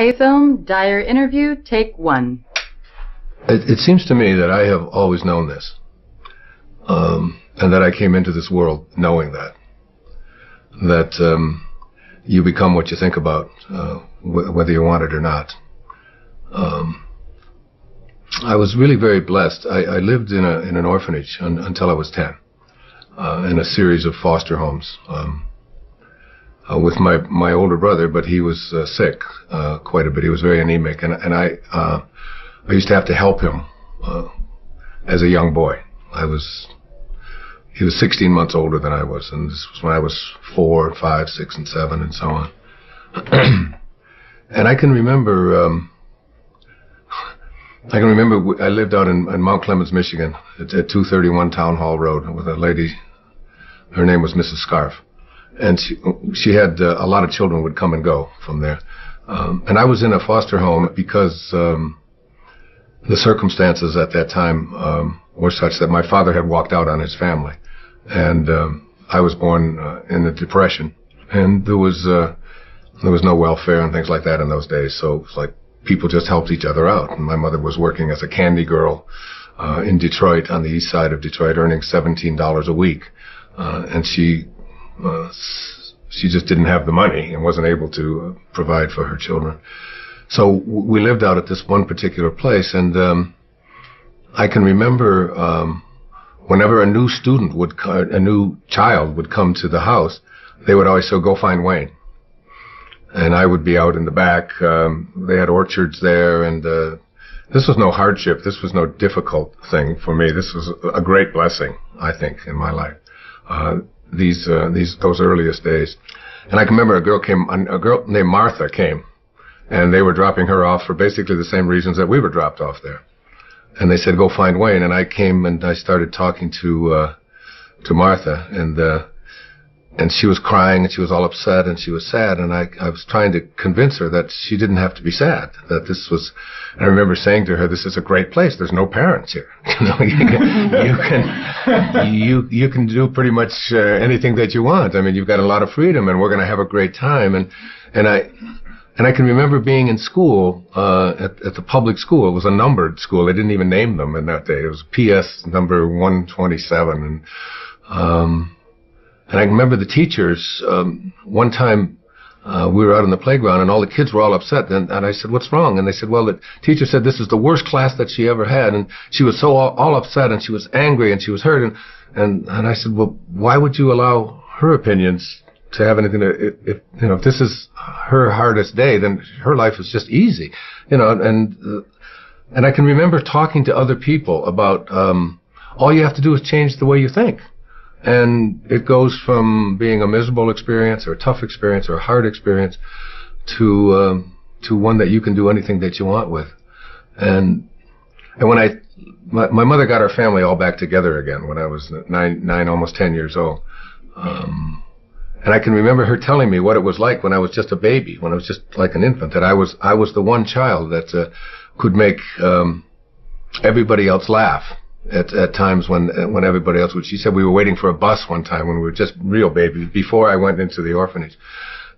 Hay film, Dyer interview, take one. It, it seems to me that I have always known this, um, and that I came into this world knowing that. That um, you become what you think about, uh, wh- whether you want it or not. Um, I was really very blessed. I, I lived in a in an orphanage un, until I was ten, uh, in a series of foster homes um, uh, with my my older brother, but he was uh, sick uh, quite a bit. He was very anemic, and and I uh, I used to have to help him uh, as a young boy. I was he was 16 months older than I was, and this was when I was four, five, six, and seven, and so on. and I can remember. Um, I can remember I lived out in, in Mount Clemens, Michigan, at, at 231 Town Hall Road with a lady. Her name was Mrs. Scarf, and she she had uh, a lot of children would come and go from there. Um, and I was in a foster home because um, the circumstances at that time um, were such that my father had walked out on his family, and um, I was born uh, in the Depression, and there was uh, there was no welfare and things like that in those days. So like people just helped each other out. And my mother was working as a candy girl uh, in Detroit, on the east side of Detroit, earning seventeen dollars a week, uh, and she uh, she just didn't have the money and wasn't able to uh, provide for her children. So we lived out at this one particular place, and um, I can remember um, whenever a new student would, a new child would come to the house, they would always say, "Go find Wayne." and I would be out in the back. Um, they had orchards there, and uh, this was no hardship. This was no difficult thing for me. This was a great blessing, I think, in my life. Uh, these uh, these those earliest days, and I can remember a girl came, a girl named Martha came, and they were dropping her off for basically the same reasons that we were dropped off there. And they said, "Go find Wayne." And I came and I started talking to uh, to Martha, and uh, and she was crying and she was all upset and she was sad and I, I was trying to convince her that she didn't have to be sad that this was I remember saying to her this is a great place there's no parents here you know you can you can, you, you can do pretty much uh, anything that you want I mean you've got a lot of freedom and we're going to have a great time and and I and I can remember being in school uh, at, at the public school. It was a numbered school. They didn't even name them in that day. It was PS number 127, and um, and I remember the teachers, um, one time uh, we were out on the playground and all the kids were all upset. And, and I said, what's wrong? And they said, well, the teacher said this is the worst class that she ever had. And she was so all, all upset and she was angry and she was hurt. And, and, and I said, well, why would you allow her opinions to have anything to, if, if you know, if this is her hardest day, then her life is just easy, you know, and, and I can remember talking to other people about, um, all you have to do is change the way you think. And it goes from being a miserable experience or a tough experience or a hard experience to um, to one that you can do anything that you want with. And and when I my, my mother got our family all back together again when I was nine nine almost ten years old. Um, and I can remember her telling me what it was like when I was just a baby, when I was just like an infant, that I was I was the one child that uh, could make um, everybody else laugh at, at times when when everybody else would. She said we were waiting for a bus one time when we were just real babies before I went into the orphanage,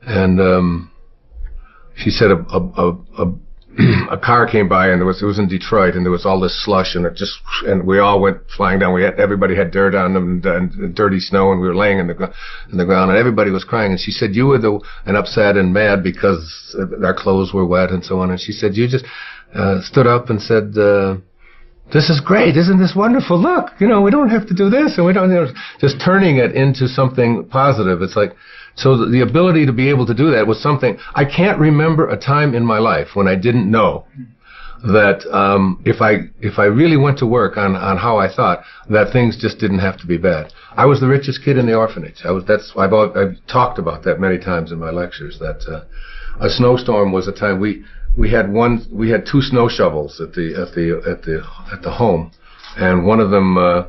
and um, she said a a, a, a a car came by and there was it was in Detroit and there was all this slush and it just and we all went flying down. We had everybody had dirt on them and, and dirty snow and we were laying in the in the ground and everybody was crying and she said you were the and upset and mad because our clothes were wet and so on and she said you just uh, stood up and said. Uh, this is great. Isn't this wonderful? Look, you know, we don't have to do this and we don't, you know, just turning it into something positive. It's like, so the ability to be able to do that was something, I can't remember a time in my life when I didn't know that, um, if I, if I really went to work on, on how I thought, that things just didn't have to be bad. I was the richest kid in the orphanage. I was, that's, I've, I've talked about that many times in my lectures, that, uh, a snowstorm was a time we, we had one we had two snow shovels at the at the at the at the home. And one of them uh,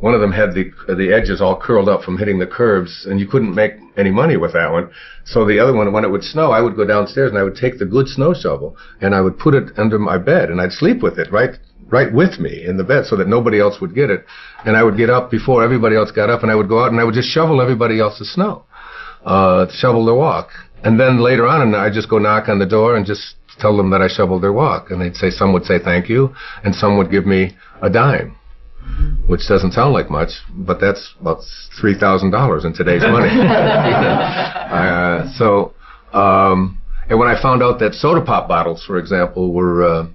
one of them had the the edges all curled up from hitting the curbs and you couldn't make any money with that one. So the other one when it would snow I would go downstairs and I would take the good snow shovel and I would put it under my bed and I'd sleep with it right right with me in the bed so that nobody else would get it. And I would get up before everybody else got up and I would go out and I would just shovel everybody else's snow uh shovel the walk. And then later on and I just go knock on the door and just tell them that I shoveled their walk, and they'd say some would say thank you, and some would give me a dime, which doesn't sound like much, but that's about three thousand dollars in today's money. uh, so, um, and when I found out that soda pop bottles, for example, were uh,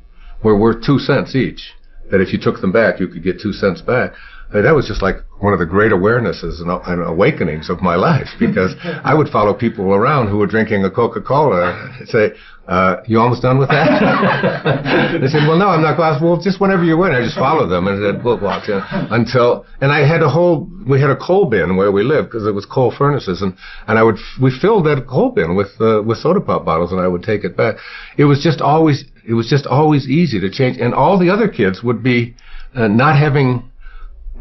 were worth two cents each, that if you took them back, you could get two cents back. That was just like one of the great awarenesses and, and, awakenings of my life because I would follow people around who were drinking a Coca-Cola and say, uh, you almost done with that? they said, well, no, I'm not. Well, just whenever you're in, I just follow them and said, we'll watch it until, and I had a whole, we had a coal bin where we lived because it was coal furnaces and, and I would, we filled that coal bin with, uh, with soda pop bottles and I would take it back. It was just always, it was just always easy to change. And all the other kids would be uh, not having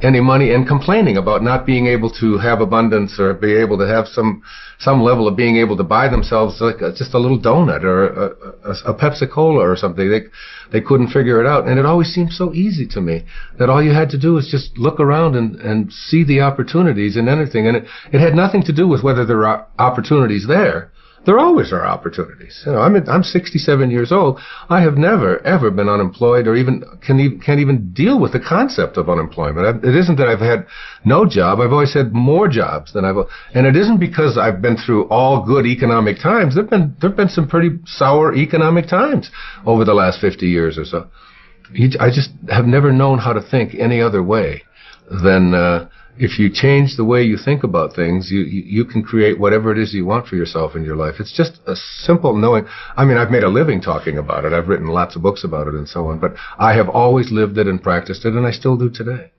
any money and complaining about not being able to have abundance or be able to have some some level of being able to buy themselves like a, just a little donut or a, a, a Pepsi Cola or something. They they couldn't figure it out, and it always seemed so easy to me that all you had to do was just look around and and see the opportunities in anything, and it it had nothing to do with whether there are opportunities there there always are opportunities. You know, I'm I'm 67 years old. I have never ever been unemployed, or even can even, can't even deal with the concept of unemployment. It isn't that I've had no job. I've always had more jobs than I've, and it isn't because I've been through all good economic times. There've been there've been some pretty sour economic times over the last 50 years or so. I just have never known how to think any other way than. Uh, if you change the way you think about things, you, you, can create whatever it is you want for yourself in your life. It's just a simple knowing. I mean, I've made a living talking about it. I've written lots of books about it and so on, but I have always lived it and practiced it, and I still do today.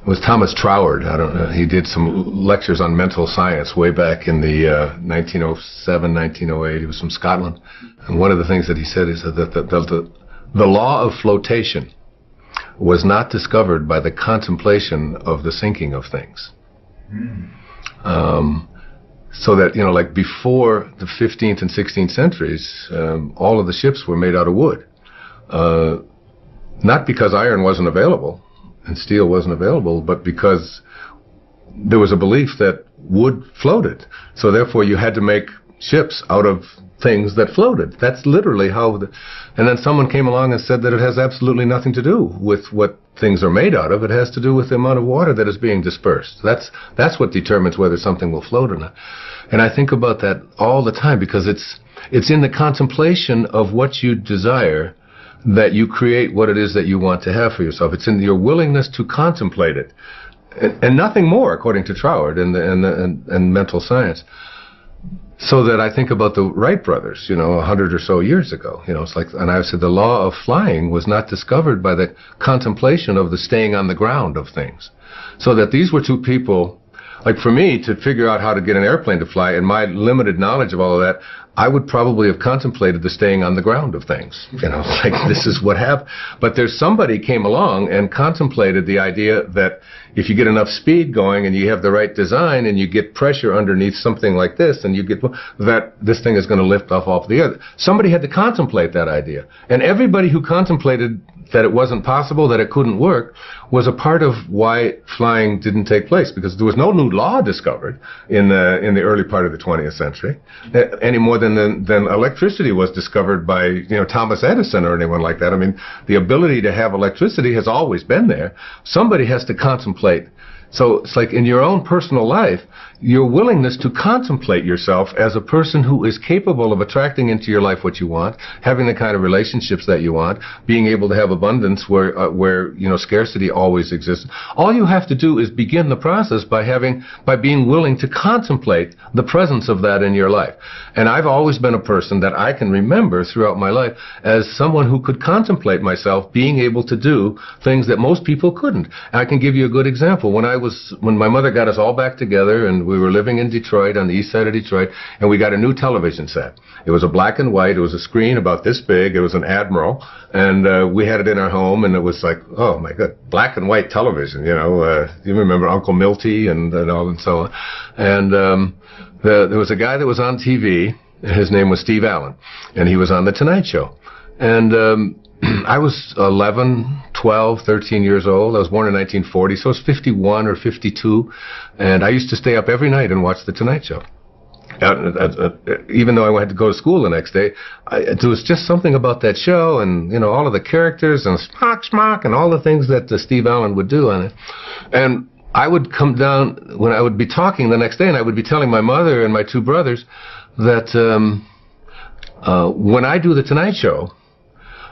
It was Thomas Troward. I don't know. He did some lectures on mental science way back in the uh, 1907, 1908. He was from Scotland, and one of the things that he said is that the, the, the, the law of flotation was not discovered by the contemplation of the sinking of things. Mm. Um, so that, you know, like before the 15th and 16th centuries, um, all of the ships were made out of wood. Uh, not because iron wasn't available and steel wasn't available, but because there was a belief that wood floated. So therefore you had to make ships out of things that floated. That's literally how the, and then someone came along and said that it has absolutely nothing to do with what things are made out of. It has to do with the amount of water that is being dispersed. That's, that's what determines whether something will float or not. And I think about that all the time because it's, it's in the contemplation of what you desire that you create what it is that you want to have for yourself. It's in your willingness to contemplate it. And, and nothing more, according to Troward and, the, and, the, and, and mental science so that I think about the Wright brothers, you know, a hundred or so years ago. You know, it's like, and I said the law of flying was not discovered by the contemplation of the staying on the ground of things. So that these were two people, like for me to figure out how to get an airplane to fly and my limited knowledge of all of that, I would probably have contemplated the staying on the ground of things. You know, like this is what happened. But there's somebody came along and contemplated the idea that if you get enough speed going and you have the right design and you get pressure underneath something like this and you get that this thing is going to lift off off the earth. Somebody had to contemplate that idea. And everybody who contemplated that it wasn't possible, that it couldn't work, was a part of why flying didn't take place because there was no new law discovered in the in the early part of the 20th century, eh, any more than than, than electricity was discovered by you know Thomas Edison or anyone like that. I mean, the ability to have electricity has always been there. Somebody has to contemplate so it's like in your own personal life, your willingness to contemplate yourself as a person who is capable of attracting into your life what you want, having the kind of relationships that you want, being able to have abundance where uh, where you know scarcity always exists. All you have to do is begin the process by having by being willing to contemplate the presence of that in your life. And I've always been a person that I can remember throughout my life as someone who could contemplate myself being able to do things that most people couldn't. I can give you a good example. When I was when my mother got us all back together and we were living in Detroit on the east side of Detroit and we got a new television set. It was a black and white. It was a screen about this big. It was an Admiral and uh, we had it in our home and it was like, oh my god, black and white television, you know, uh, you remember Uncle Milty and, and all and so on. And um the, there was a guy that was on TV his name was Steve Allen and he was on the Tonight Show. And um I was 11, 12, 13 years old. I was born in 1940, so I was 51 or 52. And I used to stay up every night and watch The Tonight Show. even though I had to go to school the next day, I, there was just something about that show and, you know, all of the characters and smock, smock and all the things that uh, Steve Allen would do on it. And I would come down when I would be talking the next day and I would be telling my mother and my two brothers that, um, uh, when I do the Tonight Show,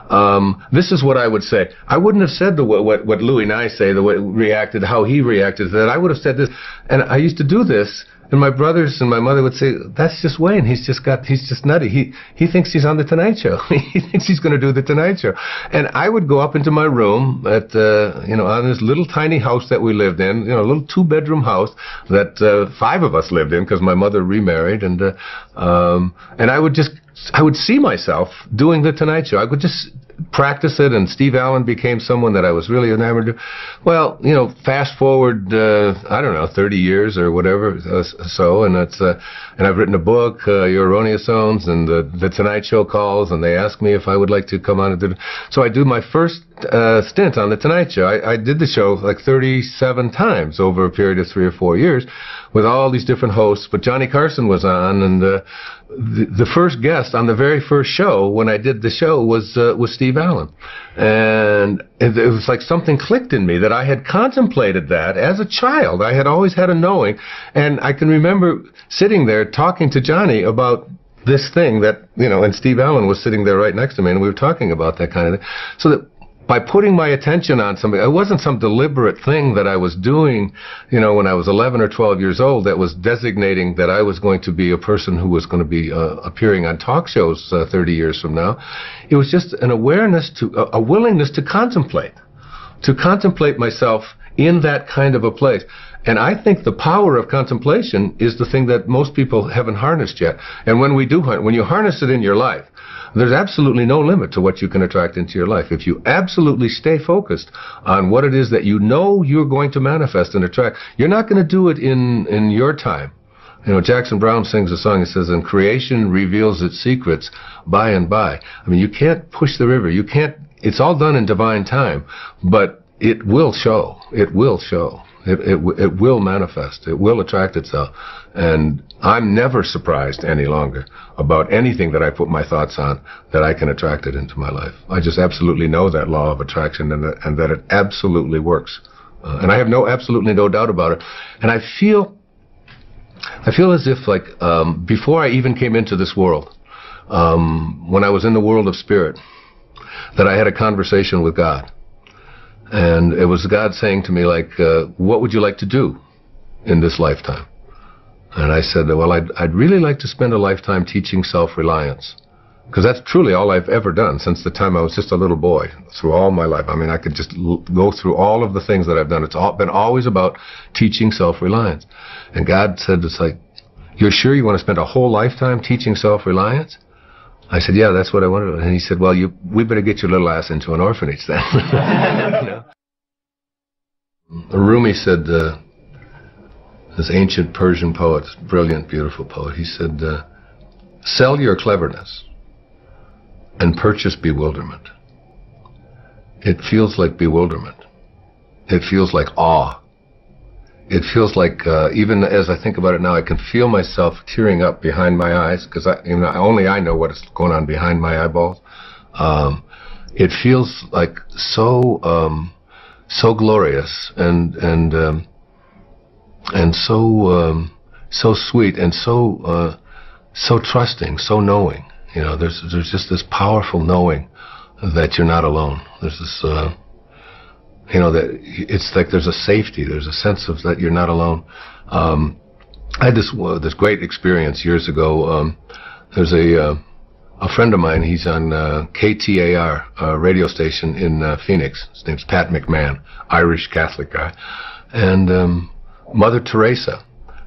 um, this is what I would say. I wouldn't have said the what what Louis and I say, the way reacted, how he reacted. That I would have said this, and I used to do this. And my brothers and my mother would say, "That's just Wayne. He's just got. He's just nutty. He he thinks he's on the Tonight Show. he thinks he's going to do the Tonight Show." And I would go up into my room at uh, you know on this little tiny house that we lived in, you know, a little two bedroom house that uh, five of us lived in because my mother remarried, and uh, um, and I would just I would see myself doing the Tonight Show. I would just practice it, and Steve Allen became someone that I was really enamored of. Well, you know, fast forward, uh, I don't know, 30 years or whatever, uh, so, and it's, uh, and I've written a book, uh, Your Erroneous Zones, and the, the Tonight Show calls, and they ask me if I would like to come on and do. So I do my first uh, stint on the Tonight Show. I, I did the show like 37 times over a period of three or four years, with all these different hosts. But Johnny Carson was on, and uh, the, the first guest on the very first show when I did the show was uh, was Steve Allen, and it, it, was like something clicked in me that I had contemplated that as a child. I had always had a knowing, and I can remember sitting there talking to Johnny about this thing that you know, and Steve Allen was sitting there right next to me, and we were talking about that kind of thing. So that by putting my attention on something, it wasn't some deliberate thing that I was doing, you know, when I was 11 or 12 years old that was designating that I was going to be a person who was going to be uh, appearing on talk shows uh, 30 years from now. It was just an awareness to, a, a willingness to contemplate, to contemplate myself in that kind of a place. And I think the power of contemplation is the thing that most people haven't harnessed yet. And when we do, when you harness it in your life, there's absolutely no limit to what you can attract into your life. If you absolutely stay focused on what it is that you know you're going to manifest and attract, you're not going to do it in, in your time. You know, Jackson Browne sings a song. He says, "And creation reveals its secrets by and by." I mean, you can't push the river. You can't. It's all done in divine time, but it will show. It will show. It, it, it will manifest. It will attract itself. And I'm never surprised any longer about anything that I put my thoughts on that I can attract it into my life. I just absolutely know that law of attraction and that, and that it absolutely works. Uh, and I have no, absolutely no doubt about it. And I feel, I feel as if like, um, before I even came into this world, um, when I was in the world of spirit, that I had a conversation with God and it was God saying to me, like, uh, what would you like to do in this lifetime? And I said, well, I'd, I'd really like to spend a lifetime teaching self-reliance. Because that's truly all I've ever done since the time I was just a little boy, through all my life. I mean, I could just l- go through all of the things that I've done. It's all, been always about teaching self-reliance. And God said, it's like, you're sure you want to spend a whole lifetime teaching self-reliance? I said, yeah, that's what I wanted. And he said, well, you, we better get your little ass into an orphanage then. you know? Rumi said, uh, this ancient Persian poet, brilliant, beautiful poet, he said, uh, sell your cleverness and purchase bewilderment. It feels like bewilderment. It feels like awe it feels like uh, even as I think about it now, I can feel myself tearing up behind my eyes because I, you know, only I know what is going on behind my eyeballs. Um, it feels like so um, so glorious and and um, and so um, so sweet and so uh, so trusting, so knowing. You know, there's there's just this powerful knowing that you're not alone. There's this. Uh, you know that it's like there's a safety there's a sense of that you're not alone. Um, I had this uh, this great experience years ago. Um, there's a uh, a friend of mine he's on uh, KTAR uh, radio station in uh, Phoenix. His name's Pat McMahon Irish Catholic guy. And um, Mother Teresa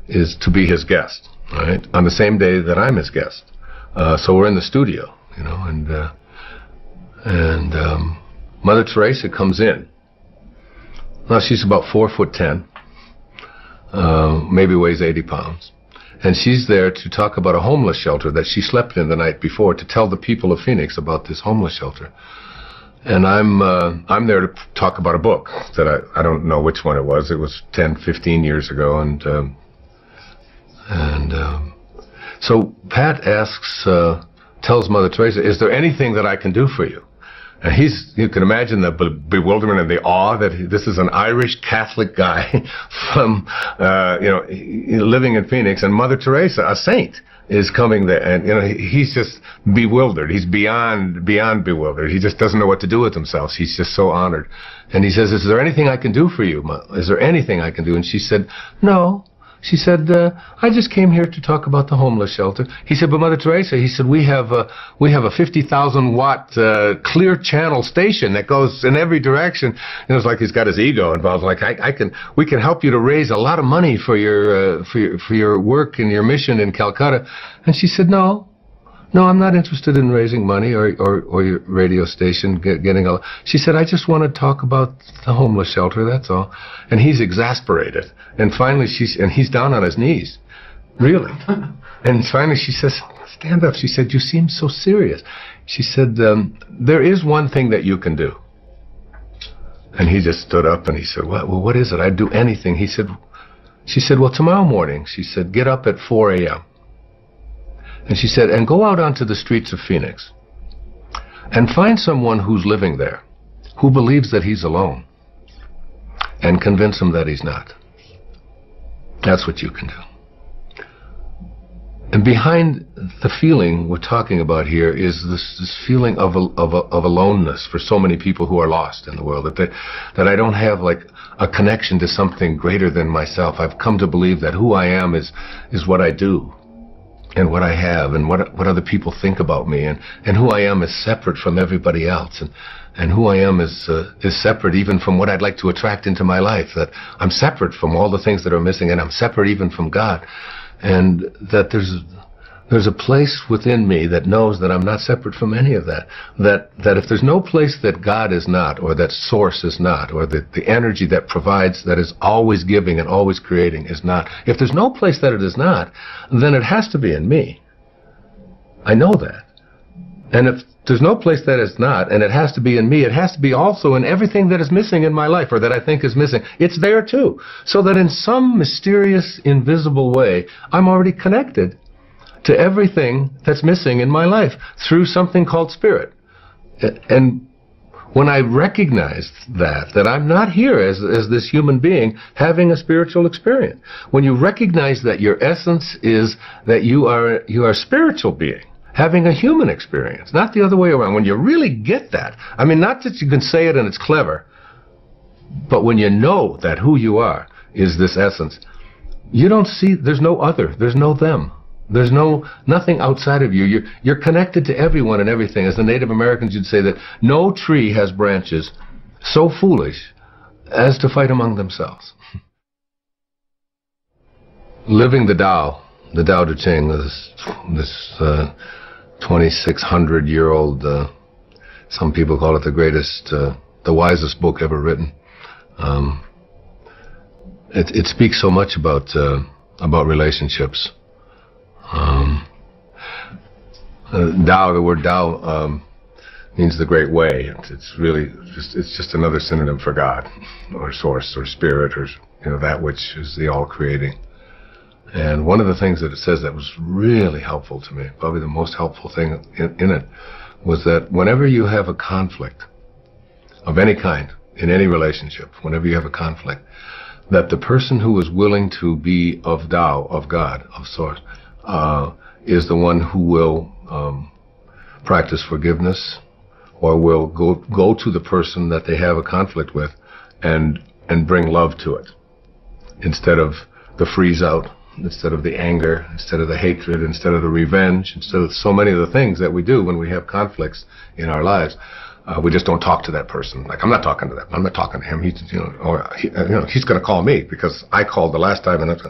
is to be his guest right? On the same day that I'm his guest. Uh, so we're in the studio you know and and um, Mother Teresa comes in now she's about four foot ten, uh, maybe weighs 80 pounds. And she's there to talk about a homeless shelter that she slept in the night before to tell the people of Phoenix about this homeless shelter. And I'm uh, I'm there to talk about a book that I, I don't know which one it was. It was 10, 15 years ago, and um, and um, So Pat asks, uh, tells Mother Teresa, "Is there anything that I can do for you?" And he's, you can imagine the be- bewilderment and the awe that he, this is an Irish Catholic guy from, uh, you know, living in Phoenix, and Mother Teresa, a saint, is coming there, and you know, he's just bewildered. He's beyond beyond bewildered. He just doesn't know what to do with himself. He's just so honored, and he says, "Is there anything I can do for you? Is there anything I can do?" And she said, "No." She said, uh, "I just came here to talk about the homeless shelter." He said, "But Mother Teresa," he said, "we have a we have a fifty thousand watt uh, clear channel station that goes in every direction." And it was like he's got his ego involved. Like I, I can, we can help you to raise a lot of money for your uh, for your for your work and your mission in Calcutta. And she said, "No, no, I'm not interested in raising money or, or, or your radio station get, getting a. She said, I just want to talk about the homeless shelter, that's all. And he's exasperated. And finally, she's, and he's down on his knees. Really. and finally, she says, Stand up. She said, You seem so serious. She said, um, There is one thing that you can do. And he just stood up and he said, what, Well, what is it? I'd do anything. He said, She said, Well, tomorrow morning, she said, Get up at 4 a.m. And she said, and go out onto the streets of Phoenix and find someone who's living there who believes that he's alone and convince him that he's not. That's what you can do. And behind the feeling we're talking about here is this, this feeling of, of, of aloneness for so many people who are lost in the world. That, they, that I don't have like a connection to something greater than myself. I've come to believe that who I am is, is what I do and what I have and what what other people think about me and and who I am is separate from everybody else. And and who I am is uh, is separate even from what I'd like to attract into my life that I'm separate from all the things that are missing and I'm separate even from God. And that there's there's a place within me that knows that I'm not separate from any of that. That that if there's no place that God is not, or that source is not, or the, the energy that provides, that is always giving and always creating is not, if there's no place that it is not, then it has to be in me. I know that. And if there's no place that is not, and it has to be in me, it has to be also in everything that is missing in my life, or that I think is missing. It's there too. So that in some mysterious, invisible way, I'm already connected to everything that's missing in my life through something called spirit. And when I recognize that, that I'm not here as, as this human being having a spiritual experience, when you recognize that your essence is that you are, you are a spiritual being, having a human experience, not the other way around. When you really get that, I mean, not that you can say it and it's clever, but when you know that who you are is this essence, you don't see, there's no other, there's no them. There's no nothing outside of you. You're, you're connected to everyone and everything. As the Native Americans, you'd say that no tree has branches so foolish as to fight among themselves. Living the Tao, the Tao Te Ching, this, this uh, 2,600 year old, uh, some people call it the greatest, uh, the wisest book ever written. Um, it, it speaks so much about uh, about relationships um, uh, the word Tao um, means the great way. It's, it's, really just it's just another synonym for God, or source, or spirit, or you know that which is the all creating. And one of the things that it says that was really helpful to me, probably the most helpful thing in, in it, was that whenever you have a conflict of any kind in any relationship, whenever you have a conflict, that the person who is willing to be of Tao, of God, of Source, uh, is the one who will um, practice forgiveness or will go go to the person that they have a conflict with and and bring love to it instead of the freeze out instead of the anger instead of the hatred instead of the revenge instead of so many of the things that we do when we have conflicts in our lives uh, we just don't talk to that person. Like i'm not talking to that i'm not talking to him. He's you know or he, you know he's going to call me because i called the last time and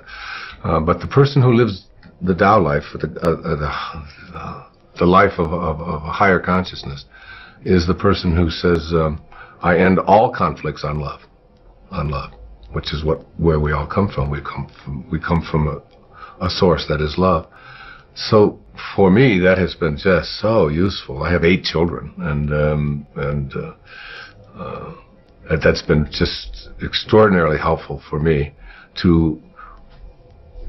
uh, but the person who lives the Tao life, the, uh, uh, the, the, life of, of, of, a higher consciousness, is the person who says, um, "I end all conflicts on love, on love," which is what where we all come from. We come from we come from a, a source that is love. So for me, that has been just so useful. I have eight children, and um, and uh, uh, that's been just extraordinarily helpful for me to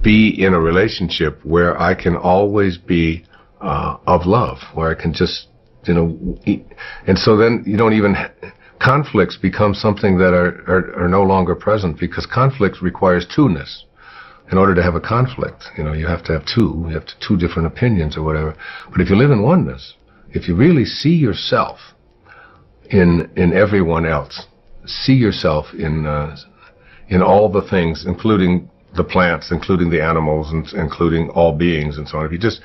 be in a relationship where I can always be uh, of love, where I can just, you know, and so then you don't even conflicts become something that are, are, are no longer present because conflict requires two-ness. In order to have a conflict, you know, you have to have two, you have to, two different opinions or whatever. But if you live in oneness, if you really see yourself in in everyone else, see yourself in uh, in all the things, including the plants, including the animals, and including all beings, and so on. If you just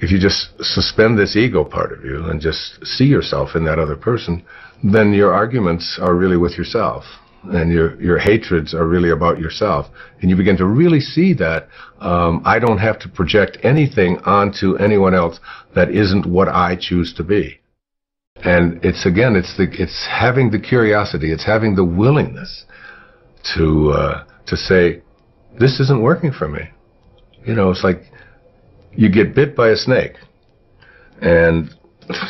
if you just suspend this ego part of you and just see yourself in that other person, then your arguments are really with yourself. And your, your hatreds are really about yourself. And you begin to really see that um, I don't have to project anything onto anyone else that isn't what I choose to be. And it's again, it's the, it's having the curiosity, it's having the willingness to, uh, to say, this isn't working for me. You know, it's like you get bit by a snake and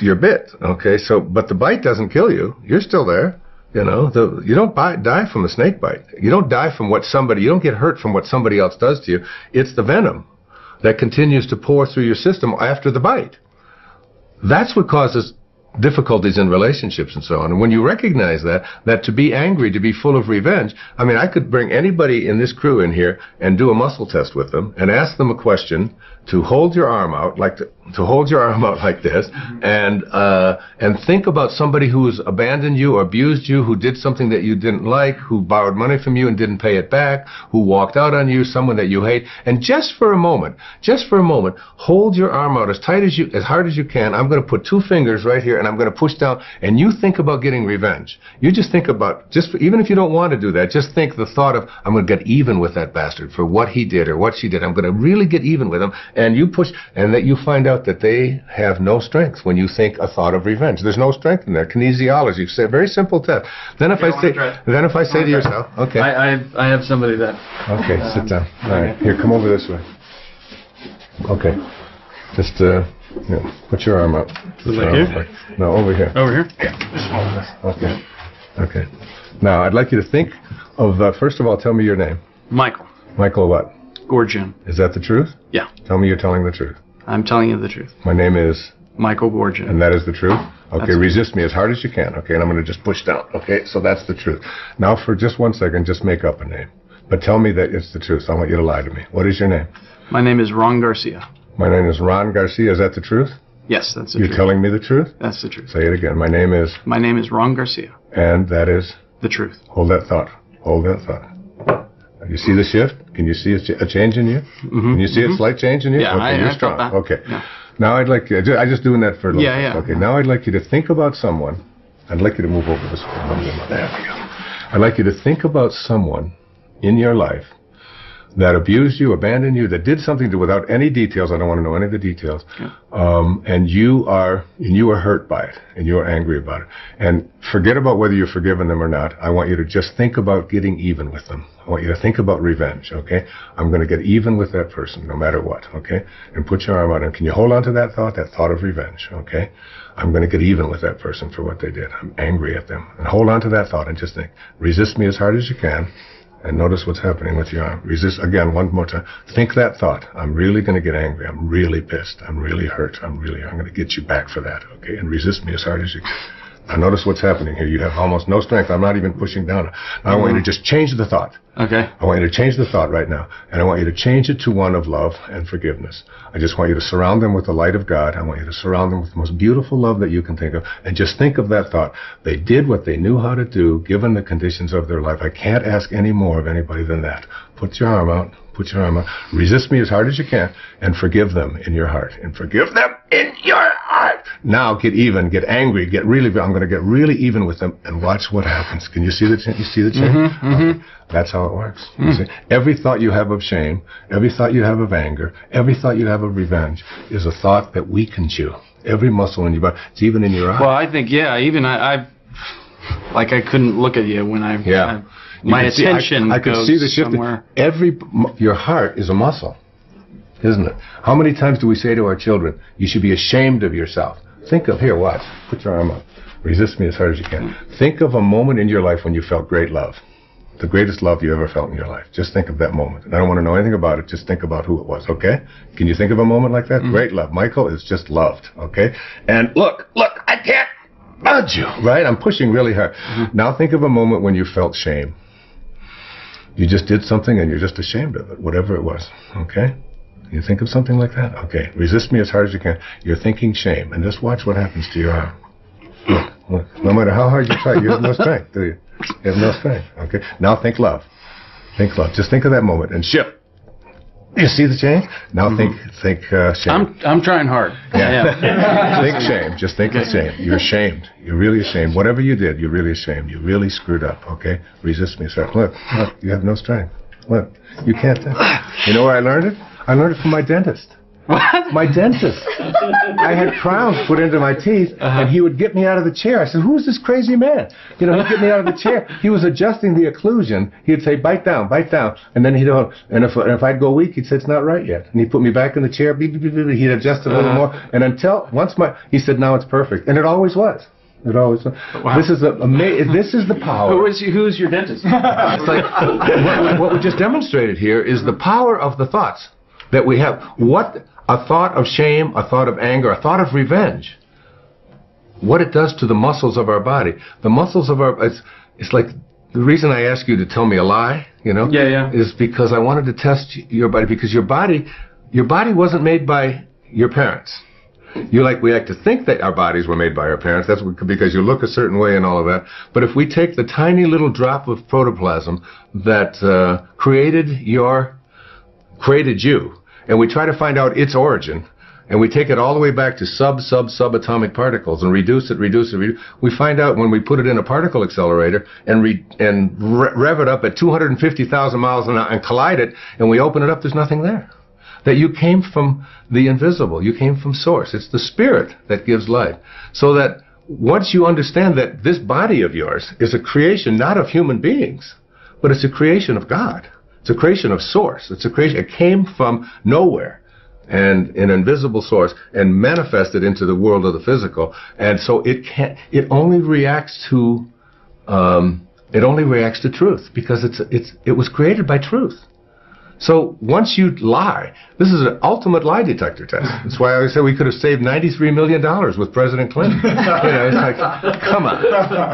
you're bit. Okay. So, but the bite doesn't kill you. You're still there. You know, the, you don't buy, die from a snake bite. You don't die from what somebody, you don't get hurt from what somebody else does to you. It's the venom that continues to pour through your system after the bite. That's what causes difficulties in relationships and so on. And when you recognize that, that to be angry, to be full of revenge, I mean, I could bring anybody in this crew in here and do a muscle test with them and ask them a question to hold your arm out like to, to hold your arm out like this mm-hmm. and uh, and think about somebody who's abandoned you or abused you, who did something that you didn't like, who borrowed money from you and didn't pay it back, who walked out on you, someone that you hate, and just for a moment, just for a moment, hold your arm out as tight as you, as hard as you can. I'm going to put two fingers right here and I'm going to push down, and you think about getting revenge. You just think about just even if you don't want to do that, just think the thought of I'm going to get even with that bastard for what he did or what she did. I'm going to really get even with him, and you push, and that you find out that they have no strength when you think a thought of revenge. There's no strength in there. Kinesiology. Say a very simple test. Then if I say, then if I say to yourself, okay, I, I have, I have somebody that. Okay, um, sit down. All right, here, come over this way. Okay, just uh, yeah, put your arm up. Like here? No, over here. Over here. Yeah. Okay. Okay. Now I'd like you to think of uh, first of all, tell me your name. Michael. Michael what? Gorgian. Is that the truth? Yeah. Tell me you're telling the truth. I'm telling you the truth. My name is. Michael Gorgian. And that is the truth? Okay, That's resist me as hard as you can, okay? And I'm going to just push down, okay? So that's the truth. Now, for just one second, just make up a name. But tell me that it's the truth. I want you to lie to me. What is your name? My name is Ron Garcia. My name is Ron Garcia. Is that the truth? Yes, that's the truth. You're telling me the truth? That's the truth. Say it again. My name is. My name is Ron Garcia. And that is. The truth. Hold that thought. Hold that thought. You see the shift? Can you see a, ch- a change in you? Mm-hmm. Can you see a slight change in you? Yeah, okay, I- you're I strong. that. Okay. Yeah. Now I'd like you. I'm just doing that for a little Yeah, bit. yeah. Okay. Now I'd like you to think about someone. I'd like you to move over this way. There we go. I'd like you to think about someone in your life that abused you, abandoned you, that did something to without any details. I don't want to know any of the details. Um, and you are and you are hurt by it, and you are angry about it. And forget about whether you've forgiven them or not. I want you to just think about getting even with them. I want you to think about revenge. Okay, I'm going to get even with that person, no matter what. Okay, and put your arm out. And can you hold on to that thought? That thought of revenge. Okay. I'm going to get even with that person for what they did. I'm angry at them. And hold on to that thought and just think, resist me as hard as you can and notice what's happening with your arm. Resist again one more time. Think that thought. I'm really going to get angry. I'm really pissed. I'm really hurt. I'm really. I'm going to get you back for that. Okay, and resist me as hard as you can. Now notice what's happening here. You have almost no strength. I'm not even pushing down. Now I want you to just change the thought. Okay. I want you to change the thought right now, and I want you to change it to one of love and forgiveness. I just want you to surround them with the light of God. I want you to surround them with the most beautiful love that you can think of, and just think of that thought. They did what they knew how to do, given the conditions of their life. I can't ask any more of anybody than that. Put your arm out. Put your arm out. Resist me as hard as you can, and forgive them in your heart. And forgive them in your heart. Now get even. Get angry. Get really. I'm going to get really even with them, and watch what happens. Can you see the? Ch- you see the change? Mm-hmm, mm-hmm. Okay. That's how it works. You mm. see? Every thought you have of shame, every thought you have of anger, every thought you have of revenge is a thought that weakens you. Every muscle in your body, it's even in your eye. Well, I think yeah. Even I, I like I couldn't look at you when I. Yeah. I, my can see- I- attention I, goes see the shift. somewhere. Every your heart is a muscle, isn't it? How many times do we say to our children, "You should be ashamed of yourself"? Think of here. Watch. Put your arm up. Resist me as hard as you can. Think of a moment in your life when you felt great love. the greatest love you ever felt in your life. Just think of that moment. And I don't want to know anything about it. Just think about who it was, okay? Can you think of a moment like that? Mm-hmm. Great love. Michael is just loved, okay? And look, look, I can't budge you, right? I'm pushing really hard. Mm-hmm. Now think of a moment when you felt shame. You just did something and you're just ashamed of it, whatever it was, okay? You think of something like that? Okay. Resist me as hard as you can. You're thinking shame, and just watch what happens to your arm. Look, look. No matter how hard you try, you have no strength, do you? You have no strength. Okay. Now think love. Think love. Just think of that moment and shift. You see the change? Now think think uh, shame. I'm I'm trying hard. Yeah. think shame. Just think of shame. You're ashamed. You're really ashamed. Whatever you did, you're really ashamed. You really screwed up. Okay. Resist me, sir. Look, look. You have no strength. Look, you can't. Think. You know where I learned it? I learned it from my dentist. What? My dentist. I had crowns put into my teeth, and he would get me out of the chair. I said, "Who's this crazy man?" You know, he'd get me out of the chair. He was adjusting the occlusion. He'd say, "Bite down, bite down," and then he'd go, and if and if I'd go weak, he'd say, "It's not right yet," and he'd put me back in the chair. Beep, beep, beep, beep. He'd adjust a little Uh-huh. more, and until once my he said, "Now it's perfect," and it always was. It always was. Wow. This is the ama- This is the power. Who is who's your dentist? It's like what, what we just demonstrated here is the power of the thoughts that we have. What a thought of shame, a thought of anger, a thought of revenge. What it does to the muscles of our body. The muscles of our it's, it's like the reason I ask you to tell me a lie, you know, Yeah, yeah. is because I wanted to test your body because your body, your body wasn't made by your parents. You like we like to think that our bodies were made by our parents. That's because you look a certain way and all of that. But if we take the tiny little drop of protoplasm that uh, created your created you, and we try to find out its origin, and we take it all the way back to sub sub subatomic particles and reduce it, reduce it, reduce, we find out when we put it in a particle accelerator and re, and re- rev it up at 250,000 miles an hour and collide it, and we open it up, there's nothing there that you came from the invisible. You came from source. It's the spirit that gives life. So that once you understand that this body of yours is a creation not of human beings, but it's a creation of God. It's a creation of source. It's a creation. It came from nowhere and an invisible source and manifested into the world of the physical. And so it can it only reacts to um, it only reacts to truth because it's it's it was created by truth. So once you lie, this is an ultimate lie detector test. That's why I said we could have saved $93 million with President Clinton. you know, it's like, come on,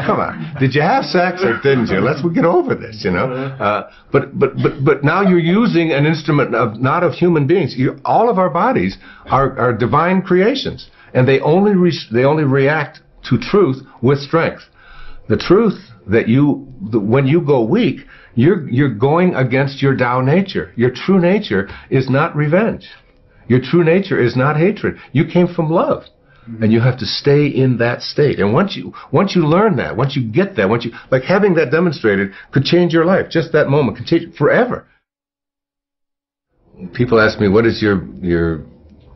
come on. Did you have sex or didn't you? Let's get over this, you know. Uh, but, but, but, but now you're using an instrument of not of human beings. You, all of our bodies are, are divine creations, and they only re- they only react to truth with strength the truth that you the, when you go weak you're you're going against your Tao nature. Your true nature is not revenge. Your true nature is not hatred. You came from love. Mm-hmm. And you have to stay in that state. And once you once you learn that once you get that once you like having that demonstrated could change your life. Just that moment could change forever. People ask me what is your your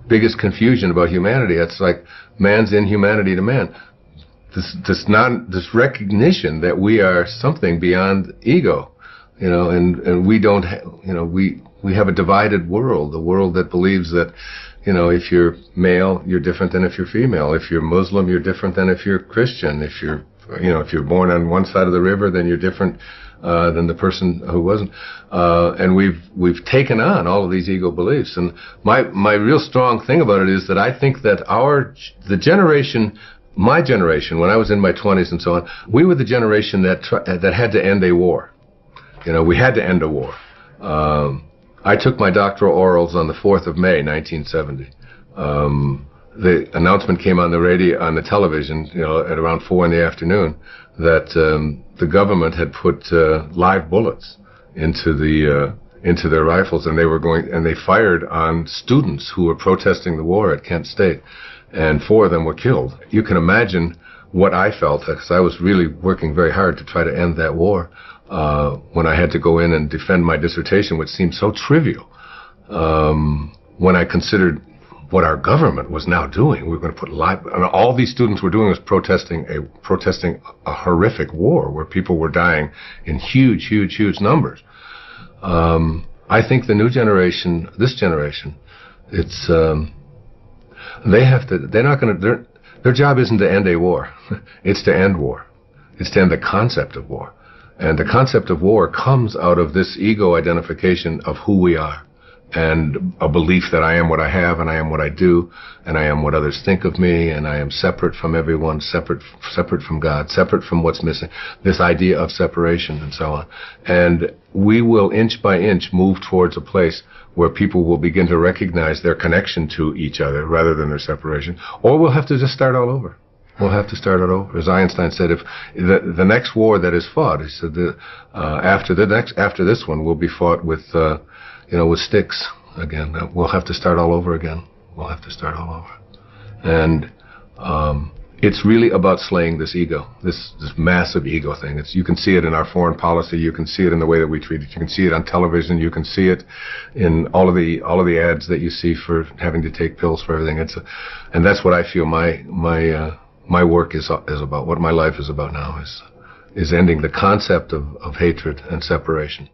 biggest confusion about humanity? It's like man's inhumanity to man. This this non this recognition that we are something beyond ego, you know, and and we don't, ha- you know, we we have a divided world, a world that believes that, you know, if you're male, you're different than if you're female. If you're Muslim, you're different than if you're Christian. If you're, you know, if you're born on one side of the river, then you're different uh, than the person who wasn't. Uh, and we've we've taken on all of these ego beliefs. And my my real strong thing about it is that I think that our the generation my generation, when I was in my 20s and so on, we were the generation that tr- that had to end a war. You know, we had to end a war. Um, I took my doctoral orals on the 4th of May, 1970. Um, the announcement came on the radio, on the television, you know, at around four in the afternoon, that um, the government had put uh, live bullets into the uh, into their rifles, and they were going and they fired on students who were protesting the war at Kent State and four of them were killed. You can imagine what I felt because I was really working very hard to try to end that war. Uh, when I had to go in and defend my dissertation, which seemed so trivial, um, when I considered what our government was now doing, we were going to put live. Mean, all these students were doing was protesting a protesting a horrific war where people were dying in huge, huge, huge numbers. Um, I think the new generation, this generation, it's um, they have to. They're not going to. Their their job isn't to end a war. it's to end war. It's to end the concept of war. And the concept of war comes out of this ego identification of who we are and a belief that I am what I have and I am what I do and I am what others think of me and I am separate from everyone, separate, separate from God, separate from what's missing. This idea of separation and so on. And we will inch by inch move towards a place where people will begin to recognize their connection to each other rather than their separation. Or we'll have to just start all over. We'll have to start it over. As Einstein said, if the, the next war that is fought, he said, the, uh, after the next, after this one, will be fought with, uh, you know, with sticks again. Uh, we'll have to start all over again. We'll have to start all over. And um, it's really about slaying this ego, this this massive ego thing. It's you can see it in our foreign policy. You can see it in the way that we treat it. You can see it on television. You can see it in all of the all of the ads that you see for having to take pills for everything. It's a, and that's what I feel my my uh, my work is is about. What my life is about now is is ending the concept of, of hatred and separation.